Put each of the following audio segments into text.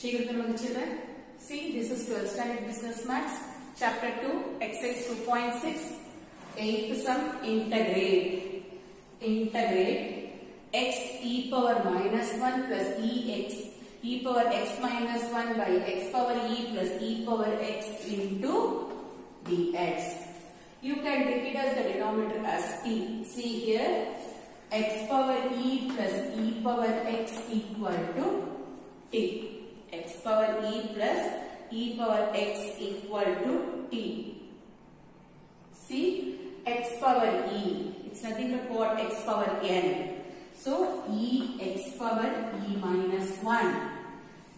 Children. See, this is 12th standard business maths, chapter 2, exercise 2.6, eighth sum, integrate. Integrate x e power minus 1 plus e x e power x minus 1 by x power e plus e power x into dx. You can take it as the denominator as t. See here, x power e plus e power x equal to t. x power e plus e power x equal to t. See, x power e, it's nothing but what x power n. So, e x power e minus 1,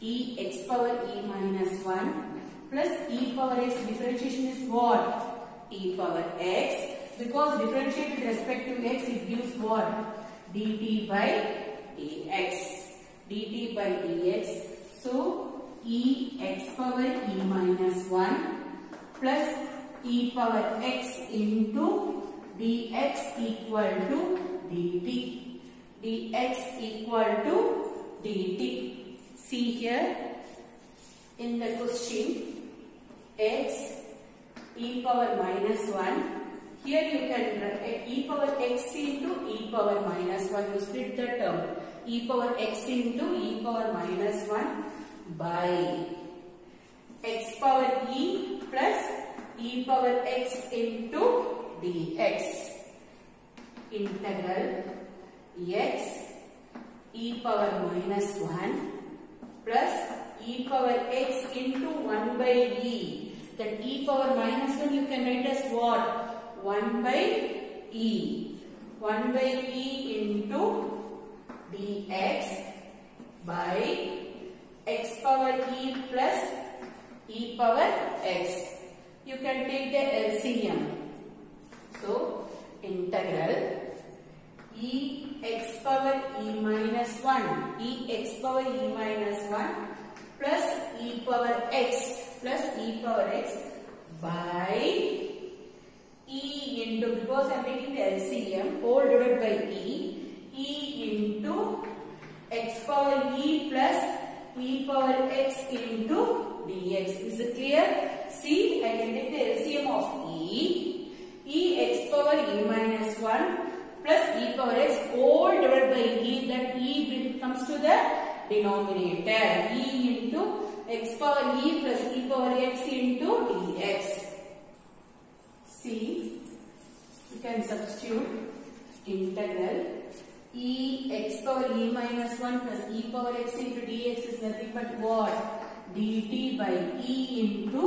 e x power e minus 1 plus e power x differentiation is what? e power x because differentiate with respect to x it gives what? dt by dx. dt by dx. So, e x power e minus 1 plus e power x into dx equal to dt. dx equal to dt. See here in the question x e power minus 1 here you can write e power x into e power minus 1 you split the term e power x into e power minus 1 by x power e plus e power x into dx integral x e power minus 1 plus e power x into 1 by e then e power minus 1 you can write as what? 1 by e. 1 by e into dx by x power e plus e power x. You can take the LCM. So, integral e x power e minus 1 e x power e minus 1 plus e power x plus e power x by e into because I am taking the LCM whole divided by e e into x power e plus e power x into dx. Is it clear? See, I can take the LCM of e e x power e minus 1 plus e power x whole divided by e that e comes to the denominator e into x power e plus e power x into dx. See, you can substitute integral e x power e minus 1 plus e power x into dx is nothing but what? dt by e into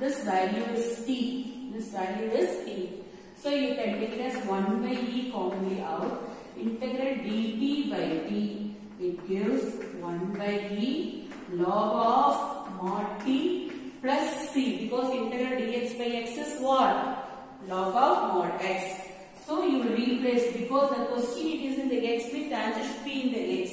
this value is t. This value is t. So you can take as 1 by e commonly out. Integral dt by t. It gives 1 by e log of mod t plus c because integral dx by x is what? Log of mod x. So you will replace because the question it is in the x with the answer should be in the x.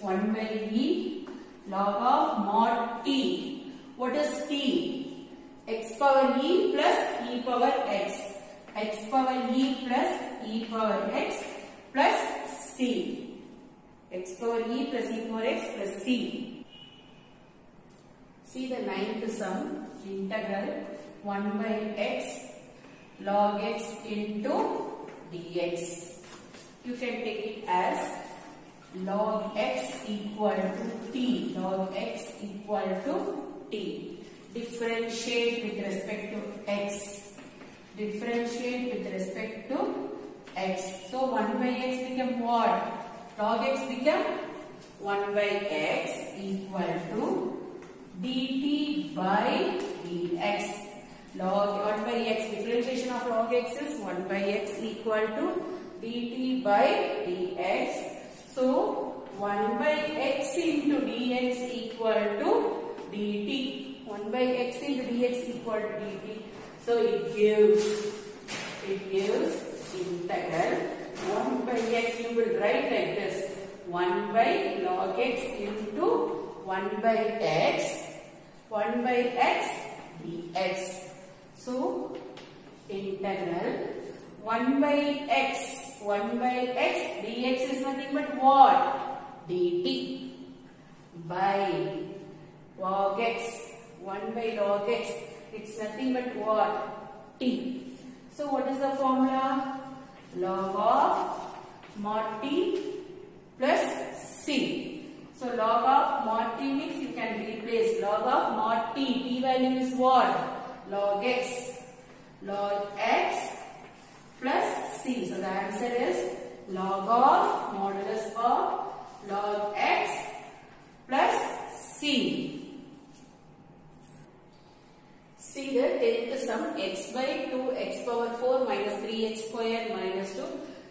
1 by e log of mod t. What is t? x power e plus e power x. x power e plus e power x plus c. x power e plus e power x plus c. See the ninth sum integral 1 by x log x into dx. You can take it as log x equal to t. Log x equal to t. Differentiate with respect to x. Differentiate with respect to x. So 1 by x become what? Log x become 1 by x equal to dt by dx. Log 1 by x differentiation of log x is 1 by x equal to dt by dx. So 1 by x into dx equal to dt. 1 by x into dx equal to dt. So it gives it gives integral 1 by x you will write like this 1 by log x into 1 by x 1 by x dx. So, integral 1 by x, 1 by x dx is nothing but what? dt by log x. 1 by log x. It's nothing but what? t. So what is the formula? Log of mod t plus c. So log of mod t means you can replace log of mod t. t value is what? Log x. Log x plus c. So the answer is log of modulus of log x plus c. See the tenth sum x by 2 x power 4 minus 3x square minus 2.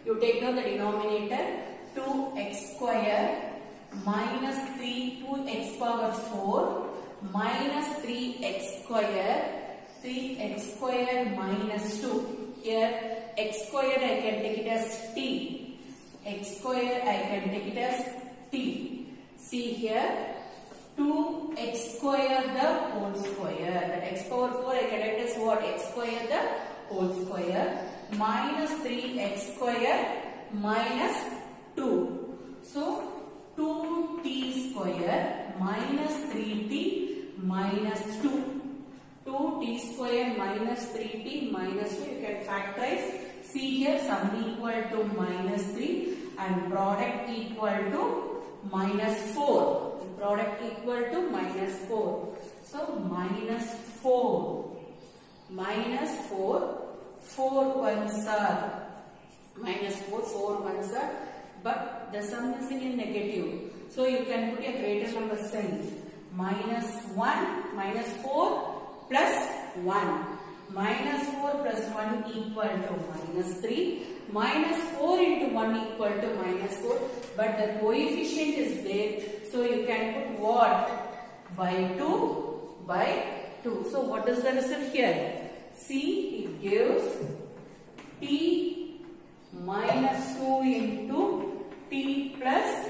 You take now the denominator 2x square minus 3 2x power 4 minus 3x square 3x square minus 2. Here x squared I can take it as t. x squared I can take it as t. See here 2x squared the whole square. That x power 4 I can write as what? x squared the whole square minus 3x squared minus 2. So 2t squared minus 3t minus 2. 2t square minus 3t minus 2 you can factorize. See here sum equal to minus 3 and product equal to minus 4 product equal to minus 4. So minus 4 minus 4 4 ones are minus 4 4 ones are but the sum is in negative. So you can put a greater number sign minus 1 minus 4 plus 1 minus 4 plus 1 equal to minus 3 minus 4 into 1 equal to minus 4 but the coefficient is there. So you can put what? By 2 by 2 so what is the result here? See it gives t minus 2 into t plus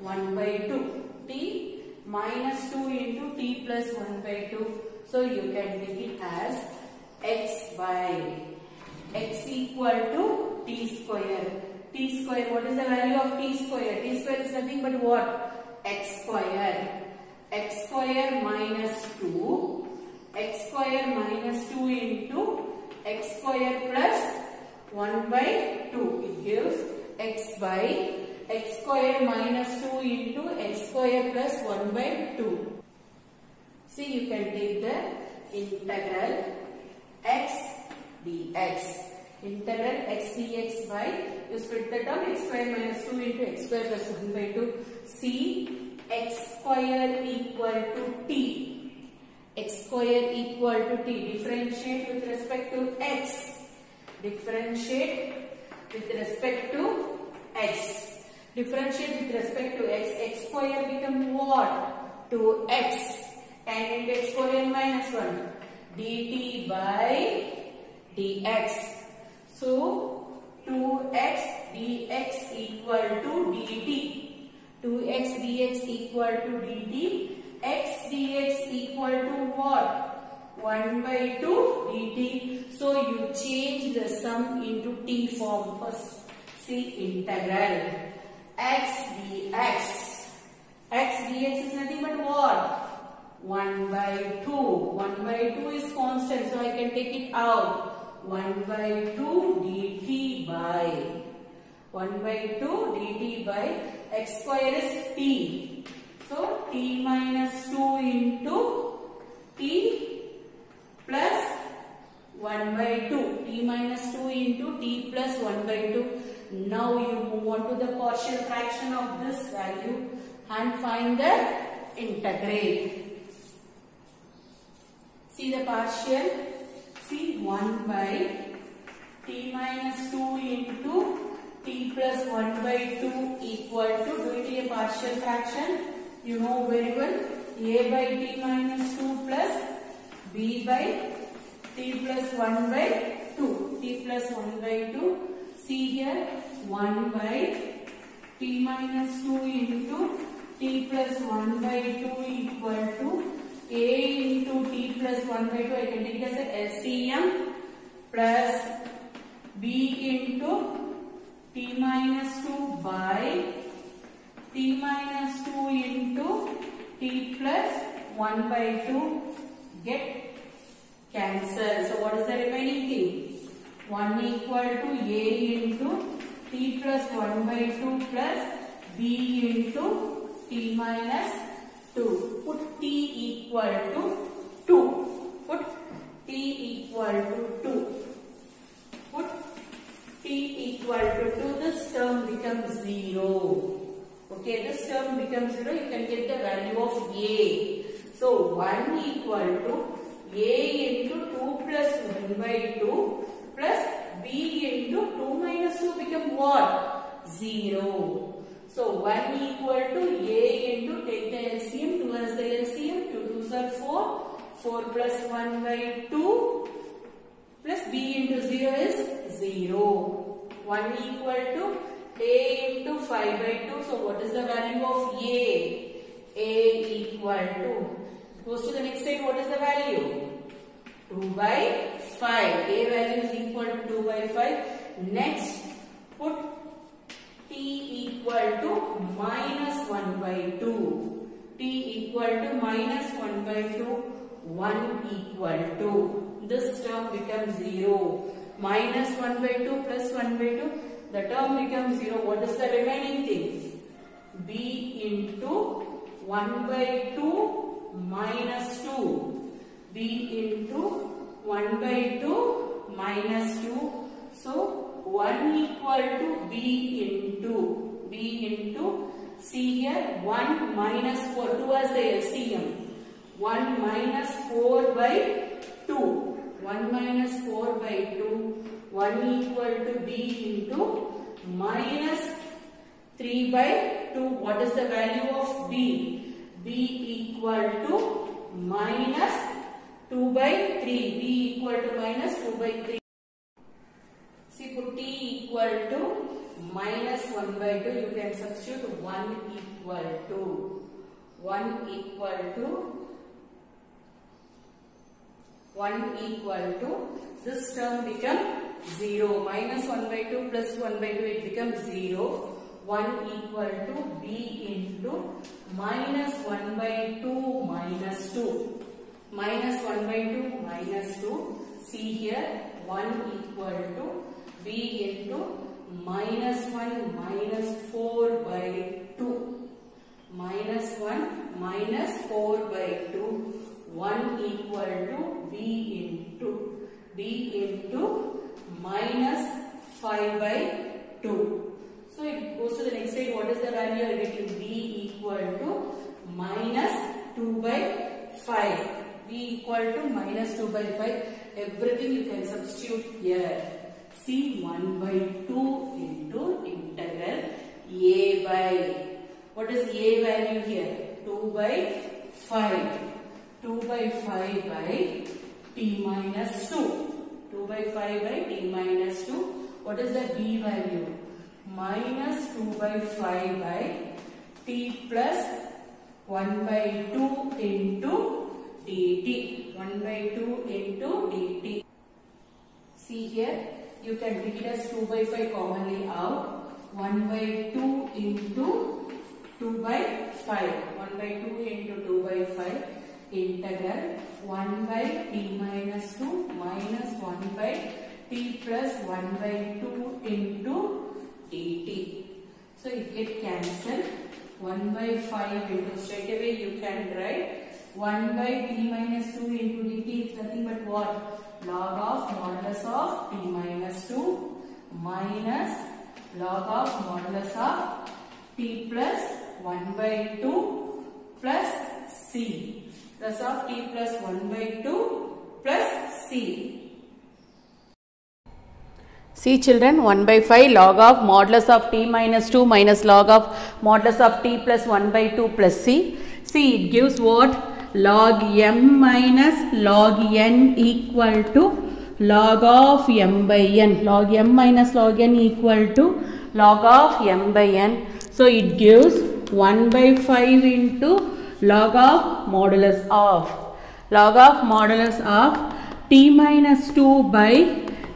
1 by 2 t minus 2 into t plus 1 by 2 so you can take it as x by x equal to t square. t square, what is the value of t square? t square is nothing but what? x square. x square minus 2. x square minus 2 into x square plus 1 by 2. It gives x by x square minus 2 into x square plus 1 by 2. See, you can take the integral x dx. Integral x dx by, you split the term x square minus 2 into x square plus 1 by 2. See, x square equal to t. x square equal to t. Differentiate with respect to x. Differentiate with respect to x. Differentiate with respect to x. x square become what? 2x. Tan into x square minus 1 dt by dx. So 2x dx equal to dt. 2x dx equal to dt. x dx equal to what? 1 by 2 dt. So you change the sum into t form first. See integral x dx. x dx is nothing but what? 1 by 2. 1 by 2 is constant, so I can take it out. 1 by 2 dt by 1 by 2 dt by x square is t. So t minus 2 into t plus 1 by 2. t minus 2 into t plus 1 by 2. Now you move on to the partial fraction of this value and find the integrate. See the partial. See 1 by t minus 2 into t plus 1 by 2 equal to, do it in a partial fraction. You know very well. a by t minus 2 plus b by t plus 1 by 2. t plus 1 by 2. See here 1 by t minus 2 into t plus 1 by 2 equal to a into t plus 1 by 2 I can take as a LCM plus b into t minus 2 by t minus 2 into t plus 1 by 2 get cancelled. So what is the remaining thing? 1 equal to a into t plus 1 by 2 plus b into t minus 2. Put t equal to 2. Put t equal to 2. Put t equal to 2. This term becomes 0. Okay, this term becomes 0. You can get the value of a. So 1 equal to a into 2 plus 1 by 2 plus b into 2 minus 2 become what? 0. So 1 equal to a into take the LCM, 2 as the LCM, 2 2s are 4, 4 plus 1 by 2 plus b into 0 is 0. 1 equal to a into 5 by 2. So what is the value of a? a equal to, goes to the next side, what is the value? 2 by 5. A value is equal to 2 by 5. Next, put t equal to minus 1 by 2. t equal to minus 1 by 2. 1 equal to. This term becomes 0. Minus 1 by 2 plus 1 by 2. The term becomes 0. What is the remaining thing? b into 1 by 2 minus 2. b into 1 by 2 minus 2. So, 1 equal to b into b into see here. 1 minus 4 2 as the LCM 1 minus 4 by 2 1 minus 4 by 2 1 equal to b into minus 3 by 2 what is the value of b? B equal to minus 2 by 3 b equal to minus 2 by 3 See, put t equal to minus 1 by 2. You can substitute 1 equal to 1 equal to 1 equal to. This term become 0 minus 1 by 2 plus 1 by 2 it becomes 0 1 equal to b into minus 1 by 2 minus 2 minus 1 by 2 minus 2 see here 1 equal to b into minus 1 minus 4 by 2 minus 1 minus 4 by 2 1 equal to b into b into minus 5 by 2 so it goes to the next side. What is the value? You are getting b equal to minus 2 by 5 b equal to minus 2 by 5 everything you can substitute here see 1 by 2 into integral a by what is a value here 2 by 5 2 by 5 by t minus 2 2 by 5 by t minus 2 what is the b value minus 2 by 5 by t plus 1 by 2 into dt 1 by 2 into dt see here you can it as 2 by 5 commonly out. 1 by 2 into 2 by 5 1 by 2 into 2 by 5 integral. 1 by t minus 2 minus 1 by t plus 1 by 2 into dt so it get cancelled 1 by 5 into straight away you can write. 1 by t minus 2 into dt is nothing but what log of modulus of t minus 2 minus log of modulus of t plus 1 by 2 plus c plus of t plus 1 by 2 plus c. See children 1 by 5 log of modulus of t minus 2 minus log of modulus of t plus 1 by 2 plus c. See it gives what? Log m minus log n equal to log of m by n. Log m minus log n equal to log of m by n. So it gives 1 by 5 into log of modulus of log of modulus of t minus 2 by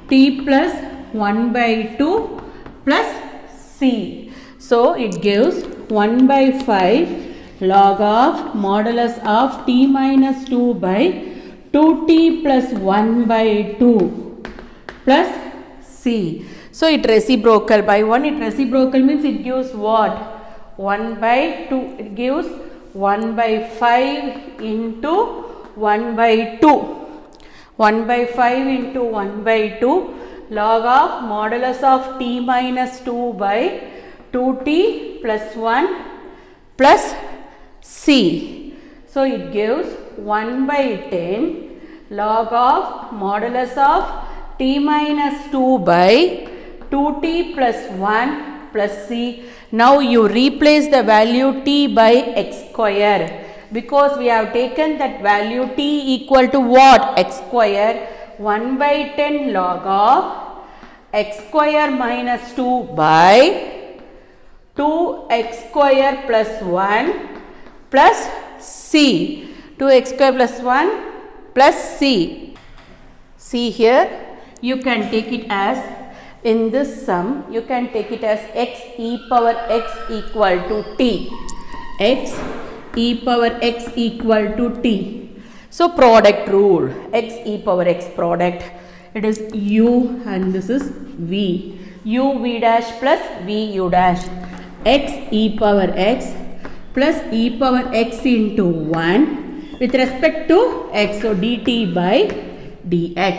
t plus 1 by 2 plus c. So it gives 1 by 5 log of modulus of t minus 2 by 2t plus 1 by 2 plus c. So it reciprocal by 1 it reciprocal means it gives what? 1 by 2 it gives 1 by 5 into 1 by 2. 1 by 5 into 1 by 2 log of modulus of t minus 2 by 2t plus 1 plus c. So it gives 1 by 10 log of modulus of t minus 2 by 2t plus 1 plus c. Now you replace the value t by x square because we have taken that value t equal to what? x square 1 by 10 log of x square minus 2 by 2x square plus 1 plus c. 2x square plus 1 plus c. See here you can take it as in this sum you can take it as x e power x equal to t. x e power x equal to t. So product rule x e power x product it is u and this is v. u v dash plus v u dash. x e power x plus e power x into 1 with respect to x. So dt by dx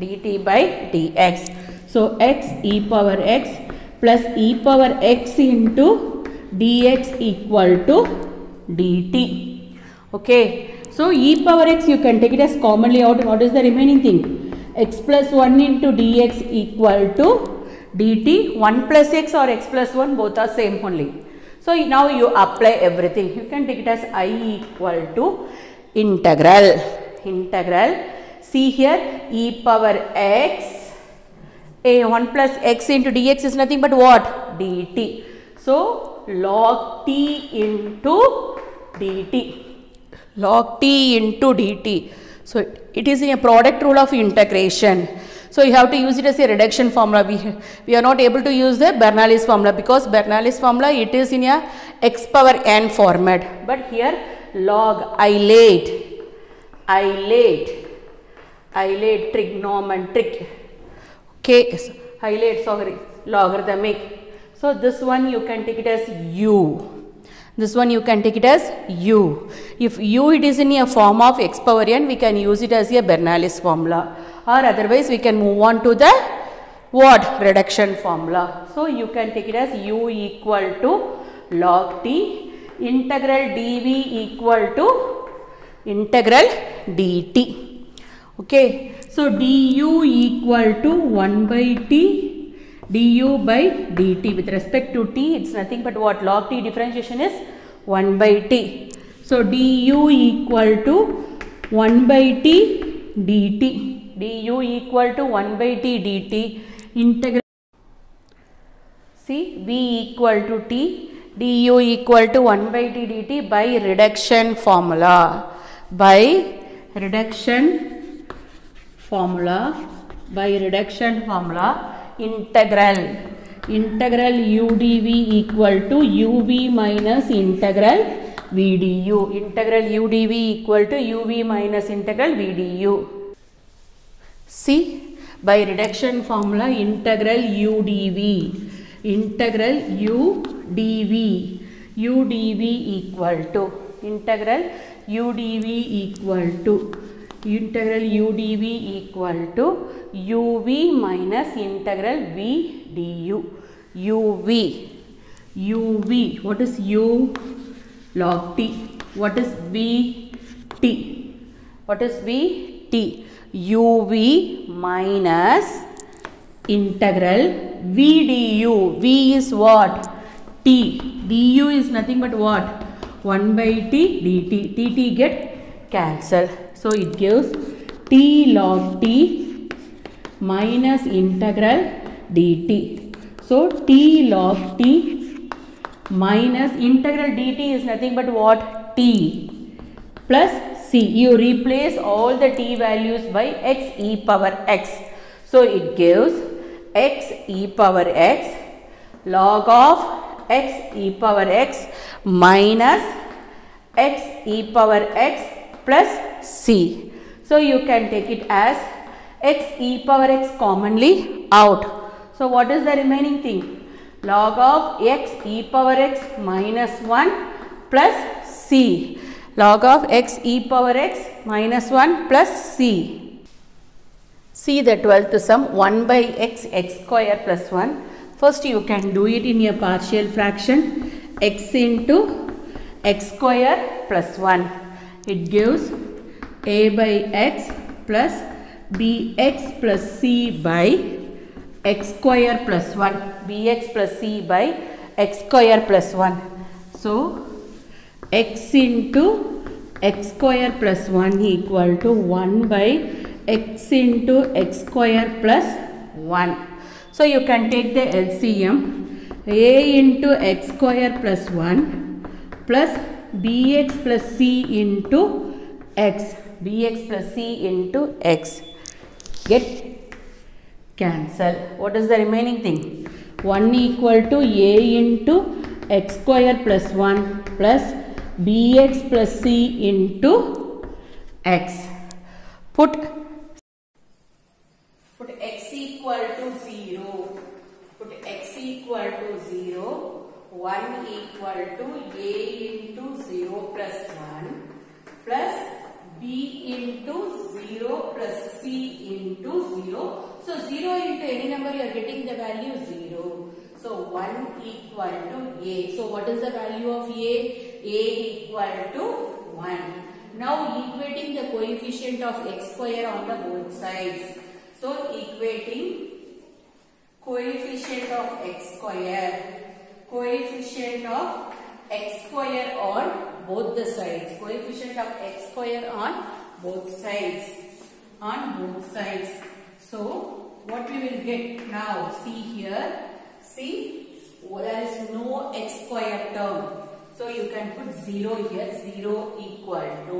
dt by dx. So x e power x plus e power x into dx equal to dt. Okay? So e power x you can take it as commonly out what is the remaining thing? x plus 1 into dx equal to dt. 1 plus x or x plus 1 both are same only so now you apply everything. You can take it as i equal to integral. Integral. See here e power x a 1 plus x into dx is nothing but what? dt. So log t into dt. Log t into dt. So it is in a product rule of integration so you have to use it as a reduction formula. We, we are not able to use the Bernoulli's formula because Bernoulli's formula it is in a x power n format. But here log isolate, isolate, isolate trigonometric. Okay, so, isolate sorry logarithmic. So this one you can take it as u. This one you can take it as u. If u it is in a form of x power n, we can use it as a Bernoulli's formula or otherwise we can move on to the what reduction formula. So you can take it as u equal to log t integral dv equal to integral dt. Okay. So du equal to 1 by t du by dt with respect to t it's nothing but what log t differentiation is 1 by t. So du equal to 1 by t dt du equal to 1 by t dt integral see v equal to t du equal to 1 by t dt by reduction formula by reduction formula by reduction formula integral. Integral u dv equal to uv minus integral v du integral u dv equal to uv minus integral v du see by reduction formula integral u dv integral u dv u dv equal to integral u dv equal to integral u dv equal to uv minus integral v du uv uv what is u log t what is v t what is v t uv minus integral v du v is what? T. Du is nothing but what? 1 by t dt dt get cancel. So it gives t log t minus integral dt so t log t minus integral dt is nothing but what? T plus c you replace all the t values by x e power x so it gives x e power x log of x e power x minus x e power x plus c. So you can take it as x e power x commonly out. So what is the remaining thing? Log of x e power x minus 1 plus c. Log of x e power x minus 1 plus c. See the 12th sum 1 by x x square plus 1. First you can do it in a partial fraction x into x square plus 1. It gives a by x plus bx plus c by x square plus 1 bx plus c by x square plus 1 so x into x square plus 1 equal to 1 by x into x square plus 1 so you can take the LCM a into x square plus 1 plus bx plus c into x. Bx plus c into x. Get? Cancel. What is the remaining thing? 1 equal to a into x square plus 1 plus bx plus c into x put Put x equal to 0. Put x equal to 0. 1 equal to a into 0 plus 1 plus b into 0 plus c into 0. So 0 into any number you are getting the value 0. So 1 equal to a. So what is the value of a? A equal to 1. Now equating the coefficient of x square on the both sides. So equating coefficient of x square, coefficient of x square on both the sides, coefficient of x square on both sides, on both sides. So what we will get now, see here, see there is no x square term. So you can put 0 here, 0 equal to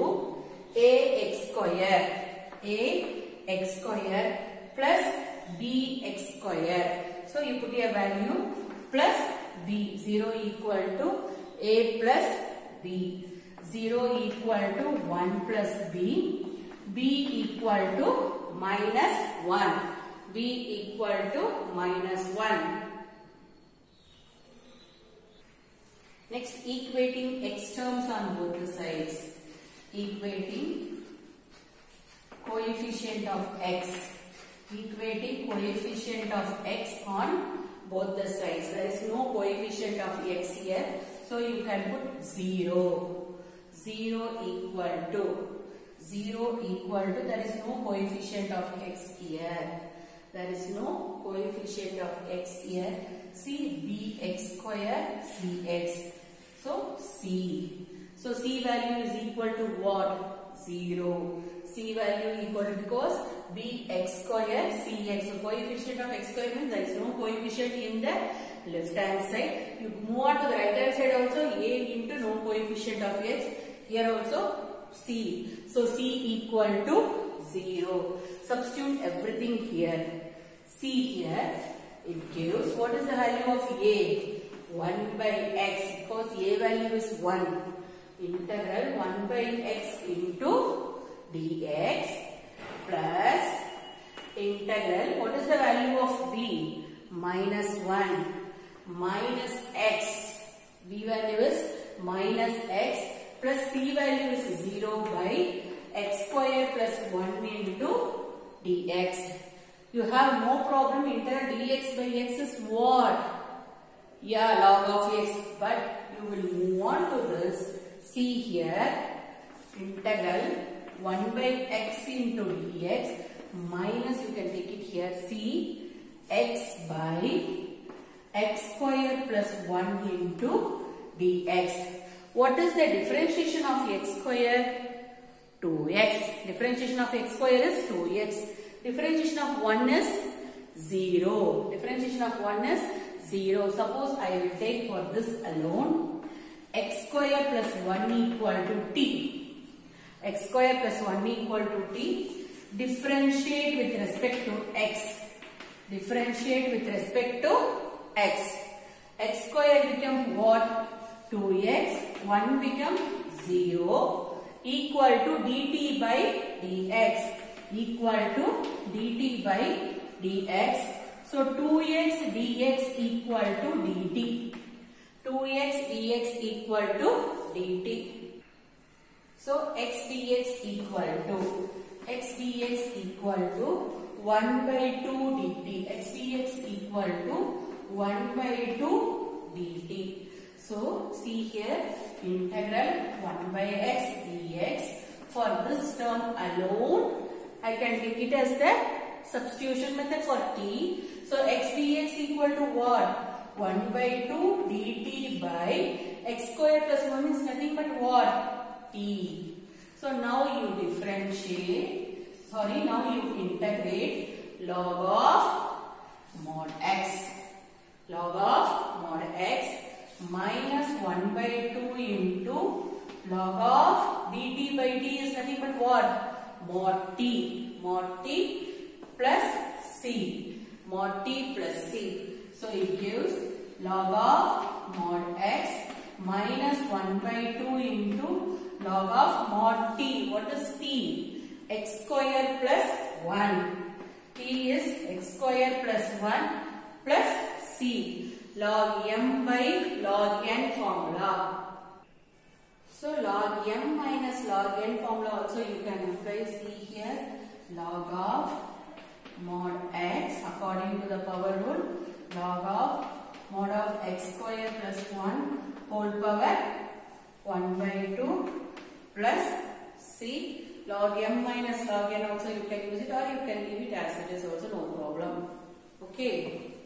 ax square, ax square plus bx square. So you put a value plus b, 0 equal to a plus b, 0 equal to 1 plus b, b equal to minus 1, b equal to minus 1. Next, equating x terms on both the sides. Equating coefficient of x. Equating coefficient of x on both the sides. There is no coefficient of x here. So you can put 0. 0 equal to. 0 equal to. There is no coefficient of x here. There is no coefficient of x here. See bx square cx. So c. So c value is equal to what? 0. c value equal to because bx square cx. So coefficient of x square means there is no coefficient in the left hand side. You move on to the right hand side also a into no coefficient of x. Here also c. So c equal to 0. Substitute everything here. c here it gives what is the value of a? 1 by x because a value is 1 integral 1 by x into dx plus integral what is the value of b? Minus 1 minus x. B value is minus x plus c value is 0 by x square plus 1 into dx. You have no problem. Integral dx by x is what yeah, log of x. But you will move on to this. See here, integral 1 by x into dx minus you can take it here. See x by x square plus 1 into dx. What is the differentiation of x square? 2x. Differentiation of x square is 2x. Differentiation of 1 is 0. Differentiation of 1 is 0. Suppose I will take for this alone x square plus 1 equal to t. x square plus 1 equal to t. Differentiate with respect to x. Differentiate with respect to x. x square become what? 2x. 1 become 0 equal to dt by dx equal to dt by dx. So 2x dx equal to dt. 2x dx equal to dt. So x dx equal to x dx equal to 1 by 2 dt. x dx equal to 1 by 2 dt. So see here integral 1 by x dx. For this term alone, I can take it as the substitution method for t. So x dx equal to what? 1 by 2 dt by x square plus 1 is nothing but what? t. So now you differentiate, sorry, now you integrate log of mod x. Log of mod x minus 1 by 2 into log of dt by t is nothing but what? Mod t. Mod t plus c. Mod t plus c. So it gives log of mod x minus 1 by 2 into log of mod t. What is t? x square plus 1. t is x square plus 1 plus c. Log m by log n formula. So log m minus log n formula also you can apply see here log of mod x according to the power rule log of mod of x square plus 1 whole power 1 by 2 plus c log m minus log n also you can use it or you can leave it as it is also no problem. Okay